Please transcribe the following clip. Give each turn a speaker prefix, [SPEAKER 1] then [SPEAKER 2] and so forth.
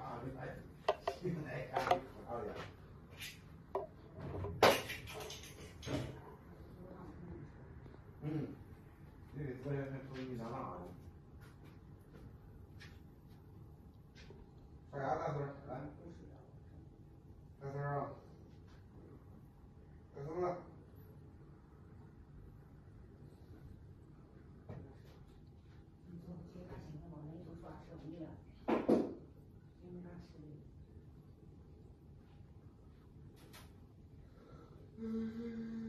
[SPEAKER 1] 啊，你来，你来呀！好呀。嗯，你得昨天还出去干啥？大孙儿来，大孙儿。
[SPEAKER 2] 嗯